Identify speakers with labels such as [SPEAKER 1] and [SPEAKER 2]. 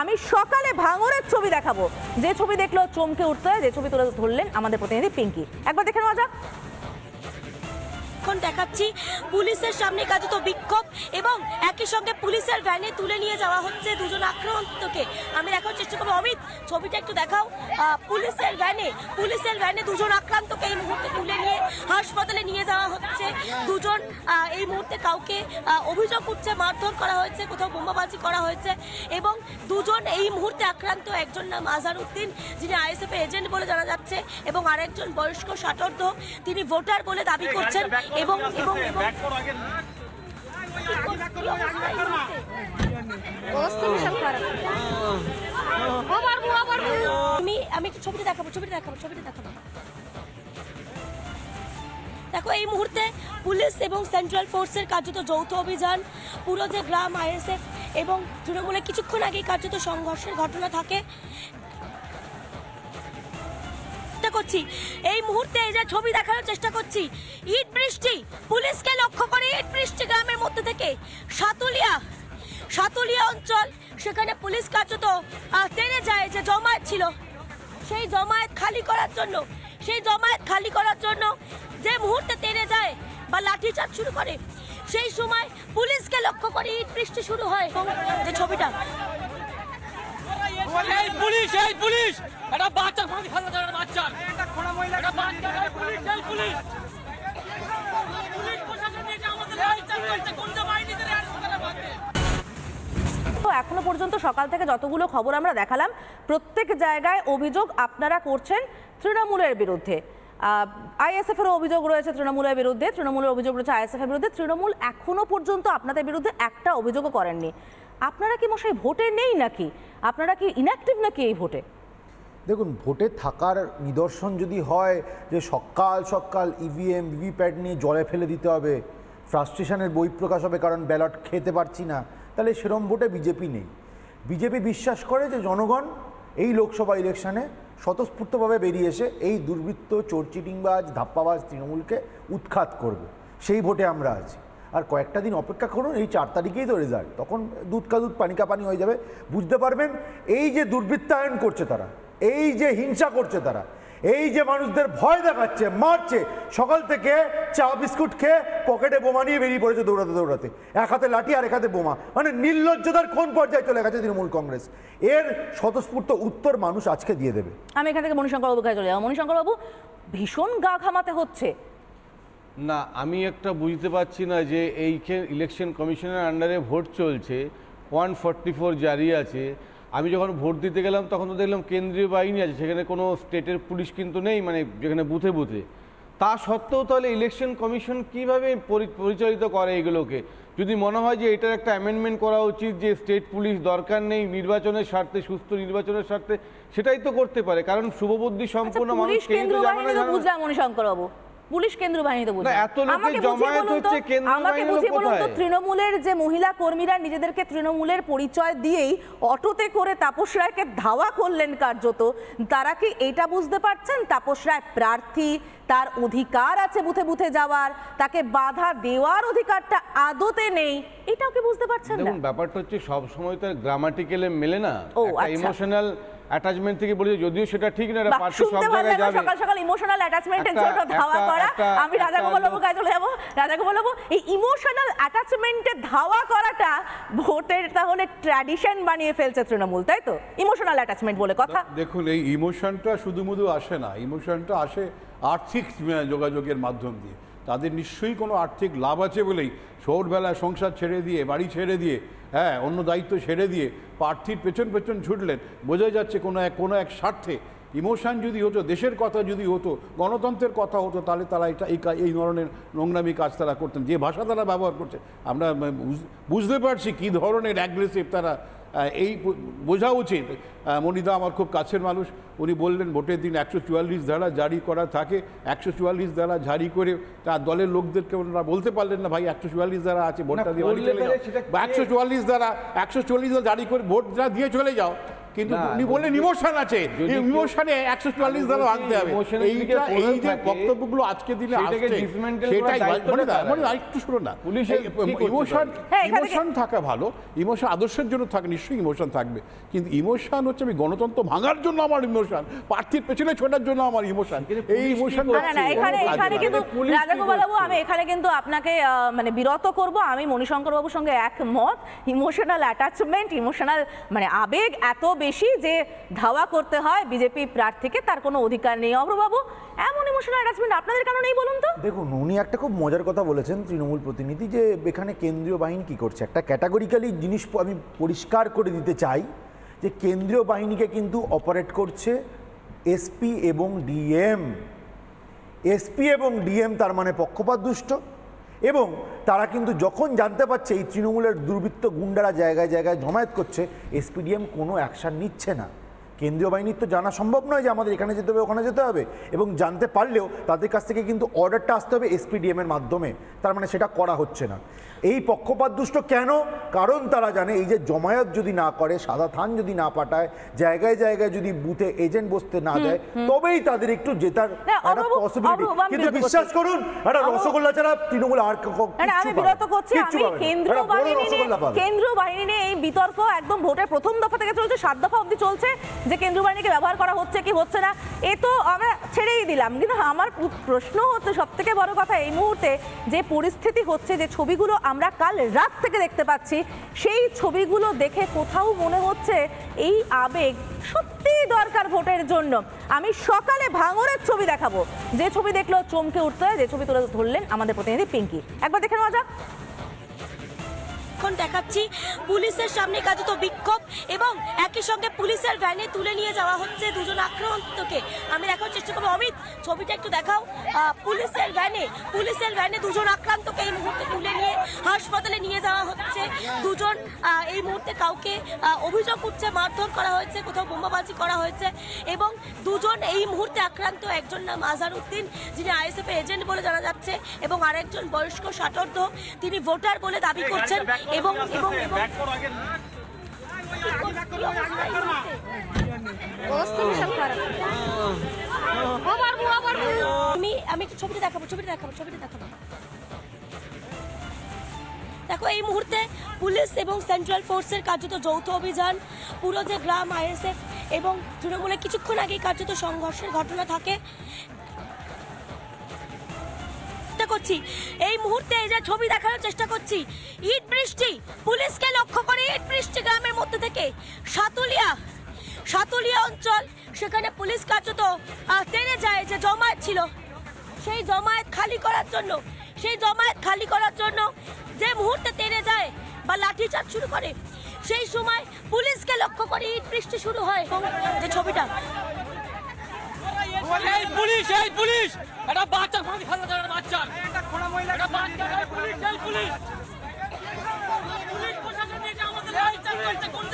[SPEAKER 1] আমি সকালে ভাঙরের ছবি দেখাবো। যে ছবি দেখল চমকে উঠতে হয় যে ছবি তুলে ধরলেন আমাদের প্রতিনিধি পিঙ্কি। একবার দেখে নেওয়া যাক।
[SPEAKER 2] এখন দেখাচ্ছি, পুলিশের সামনে কার্যত বিক্ষোভ এবং একই সঙ্গে পুলিশের ভ্যানে তুলে নিয়ে যাওয়া হচ্ছে দুজন আক্রান্তকে। আমি দেখার চেষ্টা করব। ছবিটা একটু দেখাও। আহ, পুলিশের ভ্যানে পুলিশের ভ্যানে দুজন আক্রান্তকে এই মুহূর্তে তুলে নিয়ে হাসপাতালে নিয়ে যাওয়া হচ্ছে। দুজন আহ, এই মুহূর্তে কাউকে আহ, অভিযোগ উঠছে মারধর করা হয়েছে কোথাও বোমাবাজি করা হয়েছে এবং দুজন এই মুহূর্তে আক্রান্ত। একজন নাম আজহার উদ্দিন যিনি আইএসএফ এজেন্ট বলে জানা যাচ্ছে এবং আরেকজন বয়স্ক ষাটোর্ধ তিনি ভোটার বলে দাবি করছেন এবং এবং এবং আমি আমি একটু দেখাবো, ছবিটা দেখাবো ছবিটা দেখাবো। দেখো, এই মুহূর্তে পুলিশ এবং সেন্ট্রাল ফোর্সের কার্যত যৌথ অভিযান, পুরো যে গ্রাম আইএসএফ এবং তৃণমূলে কিছুক্ষণ আগেই কার্যত সংঘর্ষের ঘটনা থাকে। করছি। এই মুহূর্তে এই যে ছবি দেখানোর চেষ্টা করছি, ইট বৃষ্টি। পুলিশকে লক্ষ্য করে ইট বৃষ্টি গ্রামের মধ্যে থেকে। সাতুলিয়া সাতুলিয়া অঞ্চল সেখানে পুলিশ কার্যত টেনে যায় যে জমায়েত ছিল। সেই জমায়েত খালি করার জন্য, সেই জমায়েত খালি করার জন্য যে মুহূর্তে টেনে যায় বা লাঠিচার্জ শুরু করে, সেই সময় পুলিশকে লক্ষ্য করে ইট বৃষ্টি শুরু হয়। যে ছবিটা।
[SPEAKER 3] Police police! বাচ্চার বাচ্চা পুলিশ এই পুলিশ পুলিশ!
[SPEAKER 1] পর্যন্ত সকাল থেকে যতগুলো খবর আমরা দেখালাম, প্রত্যেক জায়গায় অভিযোগ আপনারা করছেন তৃণমূলের বিরুদ্ধে। আইএসএফ এর অভিযোগ রয়েছে তৃণমূলের বিরুদ্ধে, তৃণমূলের অভিযোগ রয়েছে আইএসএফ এর বিরুদ্ধে। তৃণমূল এখনও পর্যন্ত আপনাদের বিরুদ্ধে একটা অভিযোগও করেননি। আপনারা কি মশাই ভোটে নেই নাকি? আপনারা কি ইনঅ্যাক্টিভ নাকি এই ভোটে?
[SPEAKER 4] দেখুন, ভোটে থাকার নিদর্শন যদি হয় যে সকাল সকাল ইভিএম ভিভিপ্যাট নিয়ে জলে ফেলে দিতে হবে ফ্রাস্ট্রেশনের প্রকাশ হবে কারণ ব্যালট খেতে পারছি না, তাহলে সেরম ভোটে বিজেপি নেই। বিজেপি বিশ্বাস করে যে জনগণ এই লোকসভা ইলেকশনে স্বতঃস্ফূর্তভাবে বেরিয়ে এসে এই দুর্বৃত্ত, চোরচিটিংবাজ, ধাপ্পাবাজ তৃণমূলকে উৎখাত করবে। সেই ভোটে আমরা আছি। আর কয়েকটা দিন অপেক্ষা করুন, এই চার তারিখেই তো রেজাল্ট তখন দুধ কা দুধ পানি কাপানি হয়ে যাবে। বুঝতে পারবেন, এই যে দুর্বৃত্তায়ন করছে তারা, এই যে হিংসা করছে তারা এই যে মানুষদের ভয় দেখাচ্ছে মারছে সকাল থেকে চা বিস্কুট খেয়ে পকেটে বোমা নিয়ে বেরিয়ে পড়েছে দৌড়াতে দৌড়াতে। এক হাতে লাঠি আর এক হাতে বোমা। মানে নির্লজ্জতার কোন পর্যায়ে চলে গেছে তৃণমূল কংগ্রেস? এর স্বতঃস্ফূর্ত উত্তর মানুষ আজকে দিয়ে দেবে।
[SPEAKER 1] আমি এখান থেকে মণিশঙ্কর বাবু কাছে চলে যাব। মণিশঙ্কর বাবু ভীষণ গা ঘামাতে হচ্ছে।
[SPEAKER 5] না আমি একটা বুঝতে পারছি না যে এই ইলেকশন কমিশনের আন্ডারে ভোট চলছে। ওয়ান ফর্টি ফোর জারি আছে। আমি যখন ভোট দিতে গেলাম তখন তো দেখলাম কেন্দ্রীয় বাহিনী আছে সেখানে কোনো স্টেটের পুলিশ কিন্তু নেই মানে যেখানে বুথে বুথে। তা সত্ত্বেও তাহলে ইলেকশন কমিশন কীভাবে পরি- পরিচালিত করে এগুলোকে? যদি মনে হয় যে এটার একটা অ্যামেন্ডমেন্ট করা উচিত যে স্টেট পুলিশ দরকার নেই নির্বাচনের স্বার্থে সুস্থ নির্বাচনের স্বার্থে সেটাই তো করতে পারে। কারণ শুভবুদ্ধি
[SPEAKER 1] আচ্ছা,
[SPEAKER 5] সম্পূর্ণ মানুষ।
[SPEAKER 1] বুঝলাম মণিশঙ্কর বাবু পুলিশ কেন্দ্র বাহিনী তো বুঝলাম।
[SPEAKER 5] না, এত লোকের
[SPEAKER 1] আমাকে বুঝিয়ে বলুন তো, আমাকে বুঝিয়ে বলুন তো তৃণমূলের যে মহিলা কর্মীরা নিজেদেরকে তৃণমূলের পরিচয় দিয়েই অটোতে করে তাপস রায়কে ধাওয়া করলেন কার্যত তারা কি এটা বুঝতে পারছেন? তাপস রায় প্রার্থী তার অধিকার আছে বুথে বুথে যাওয়ার তাকে বাধা দেওয়ার অধিকারটা আদতে নেই এটাও কি বুঝতে পারছেন না?
[SPEAKER 5] ব্যাপারটা হচ্ছে সব সময় তো গ্রামাটিক্যালে মেলে না। ইমোশনাল অ্যাটাচমেন্ট থেকে বলি যদিও সেটা ঠিক না এটা পার্টি সব জায়গায় যাবে।
[SPEAKER 1] সকাল সকাল ইমোশনাল অ্যাটাচমেন্টের
[SPEAKER 5] একটা-
[SPEAKER 1] জন্য ধাওয়া করা। আমি রাজা
[SPEAKER 5] একটা
[SPEAKER 1] গোপাল বাবু
[SPEAKER 5] লোক-
[SPEAKER 1] কাছে চলে যাব। রাজা গোপাল বাবু এই ইমোশনাল অ্যাটাচমেন্টে ধাওয়া করাটা ভোটের তাহলে ট্র্যাডিশন বানিয়ে ফেলছে তৃণমূল তাই তো? ইমোশনাল অ্যাটাচমেন্ট বলে কথা।
[SPEAKER 6] দেখুন এই ইমোশনটা শুধু শুধু আসে না। ইমোশনটা আসে আর্থিক যোগাযোগের মাধ্যম দিয়ে। তাদের নিশ্চয়ই কোনো আর্থিক লাভ আছে বলেই শহরবেলায় সংসার ছেড়ে দিয়ে, বাড়ি ছেড়ে দিয়ে হ্যাঁ অন্য দায়িত্ব ছেড়ে দিয়ে প্রার্থীর পেছন পেছন ছুটলেন। বোঝা যাচ্ছে কোনো এক কোনো এক স্বার্থে। ইমোশান যদি হতো, দেশের কথা যদি হতো, গণতন্ত্রের কথা হতো, তাহলে তারা এটা, এই এই ধরনের নোংরামি কাজ তারা করতেন। যে ভাষা তারা ব্যবহার করছে, আমরা বুঝ- বুঝতে পারছি কী ধরনের অ্যাগ্রেসিভ তারা এই বোঝা উচিত। মনিদা আমার খুব কাছের মানুষ। উনি বললেন ভোটের দিন একশো চুয়াল্লিশ ধারা জারি করা থাকে। একশো চুয়াল্লিশ ধারা জারি করে তার দলের লোকদেরকে ওনারা বলতে পারলেন না ভাই একশো চুয়াল্লিশ ধারা আছে ভোটটা দিয়ে একশো চুয়াল্লিশ ধারা একশো চল্লিশ ধারা জারি করে ভোট দিয়ে চলে যাও। কিন্তু উনি বললেন ইমোশন আছে। এই ইমোশনে একশো চুয়াল্লিশ আনতে হবে। এইটা এই যে বক্তব্যগুলো আজকে আসছে সেটাই মানে? মানে আরেকটু শুনো না। ইমোশন?
[SPEAKER 1] হ্যাঁ,
[SPEAKER 6] ইমোশন থাকা ভালো ইমোশন আদর্শের জন্য থাকে নিশ্চয়ই ইমোশন থাকবে। কিন্তু ইমোশন হচ্ছে আমি গণতন্ত্র ভাঙার জন্য আমার ইমোশন প্রার্থীর পেছনে ছোটার জন্য আমার ইমোশন। এই ইমোশন
[SPEAKER 1] না না না এখানে এখানে কিন্তু? আমি এখানে কিন্তু আপনাকে আহ, মানে বিরত করব। আমি মণিশঙ্কর বাবুর সঙ্গে একমত। ইমোশনাল অ্যাটাচমেন্ট ইমোশনাল মানে আবেগ এত বেশি যে ধাওয়া করতে হয় বিজেপি প্রার্থীকে, তার কোনো অধিকার নেই। অভ্রবাবু এমন ইমোশনাল অ্যাটাচমেন্ট আপনাদের কেন নেই বলুন তো?
[SPEAKER 4] দেখুন, উনি একটা খুব মজার কথা বলেছেন তৃণমূল প্রতিনিধি যে এখানে কেন্দ্রীয় বাহিনী কি করছে। একটা ক্যাটাগরিক্যালি জিনিস আমি পরিষ্কার করে দিতে চাই যে কেন্দ্রীয় বাহিনীকে কিন্তু অপারেট করছে এসপি এবং ডিএম এসপি এবং ডিএম তার মানে পক্ষপাত দুষ্ট এবং তারা কিন্তু যখন জানতে পারছে এই তৃণমূলের দুর্বৃত্ত গুন্ডারা জায়গায় জায়গায় জমায়েত করছে এসপিডিএম কোনো অ্যাকশান নিচ্ছে না। কেন্দ্রীয় বাহিনীর তো জানা সম্ভব নয় যে আমাদের এখানে যেতে হবে ওখানে যেতে হবে। এবং জানতে পারলেও তাদের কাছ থেকে কিন্তু অর্ডারটা আসতে হবে এসপিডিএম এর মাধ্যমে। তার মানে সেটা করা হচ্ছে না। এই পক্ষপাত দুষ্ট কেন? কারণ তারা জানে এই যে জমায়েত যদি না করে সাদা থান যদি না পাঠায় জায়গায় জায়গায় যদি বুথে এজেন্ট বসতে না দেয় তবেই তাদের একটু জেতার একটা পসিবিলিটি কিন্তু বিশ্বাস করুন একটা রসগোল্লা ছাড়া তৃণমূল আর
[SPEAKER 1] আমি বিরত করছি আমি কেন্দ্রীয় বাহিনী কেন্দ্রীয় বাহিনী নিয়ে এই বিতর্ক একদম ভোটের প্রথম দফা থেকে চলছে সাত দফা অবধি চলছে। যে কেন্দ্রীয় বাহিনীকে ব্যবহার করা হচ্ছে কি হচ্ছে না, এ তো আমরা ছেড়েই দিলাম। কিন্তু আমার প্রশ্ন হচ্ছে সব থেকে বড় কথা এই মুহূর্তে যে পরিস্থিতি হচ্ছে, যে ছবিগুলো আমরা কাল রাত থেকে দেখতে পাচ্ছি, সেই ছবিগুলো দেখে কোথাও মনে হচ্ছে এই আবেগ সত্যিই দরকার ভোটের জন্য। আমি সকালে ভাঙরের ছবি দেখাবো। যে ছবি দেখল চমকে উঠতে হয়, যে ছবি তুলে ধরলেন আমাদের প্রতিনিধি পিঙ্কি। একবার দেখে নেওয়া যাক।
[SPEAKER 2] এখন দেখাচ্ছি পুলিশের সামনে কার্যত বিক্ষোভ এবং একই সঙ্গে পুলিশের ভ্যানে তুলে নিয়ে যাওয়া হচ্ছে দুজন আক্রান্তকে। আমি দেখার চেষ্টা করব। অমিত ছবিটা একটু দেখাও। পুলিশের ভ্যানে পুলিশের ভ্যানে দুজন আক্রান্তকে এই মুহূর্তে তুলে নিয়ে হাসপাতালে নিয়ে যাওয়া হচ্ছে। দুজন এই মুহূর্তে কাউকে অভিযোগ উঠছে মারধর করা হয়েছে কোথাও বোমাবাজি করা হয়েছে এবং দুজন এই মুহূর্তে আক্রান্ত। একজন নাম আজহার উদ্দিন যিনি আইএসএফ এজেন্ট বলে জানা যাচ্ছে এবং আরেকজন বয়স্ক ষাটর্ধ। তিনি ভোটার বলে দাবি করছেন। এবং এবং আমি আমি একটু ছবিটা দেখাবো ছবিটা দেখাবো ছবিটা দেখাবো। দেখো এই মুহূর্তে পুলিশ এবং সেন্ট্রাল ফোর্সের কার্যত যৌথ অভিযান পুরো যে গ্রাম আইএসএফ এবং তৃণমূলে কিছুক্ষণ আগে কার্যত সংঘর্ষের ঘটনা থাকে। করছি। এই মুহূর্তে এই যে ছবি দেখানোর চেষ্টা করছি, ইট বৃষ্টি, পুলিশকে লক্ষ্য করে ইট বৃষ্টি গ্রামের মধ্যে থেকে। সাতুলিয়া সাতুলিয়া অঞ্চল, সেখানে পুলিশ কার্যত টেনে যায় যে জমায়েত ছিল। সেই জমায়েত খালি করার জন্য, সেই জমায়েত খালি করার জন্য যে মুহূর্তে টেনে যায় বা লাঠিচার্জ শুরু করে, সেই সময় পুলিশকে লক্ষ্য করে ইট বৃষ্টি শুরু হয়। যে ছবিটা
[SPEAKER 3] এই পুলিশ এই পুলিশ! এটা বাচ্চা ফাঁকি ফেলা যায় বাচ্চা এটা খোড়া মহিলা এটা বাচ্চা পুলিশ এই পুলিশ! পুলিশ প্রশাসন নিয়ে আমাদের এই চাকরি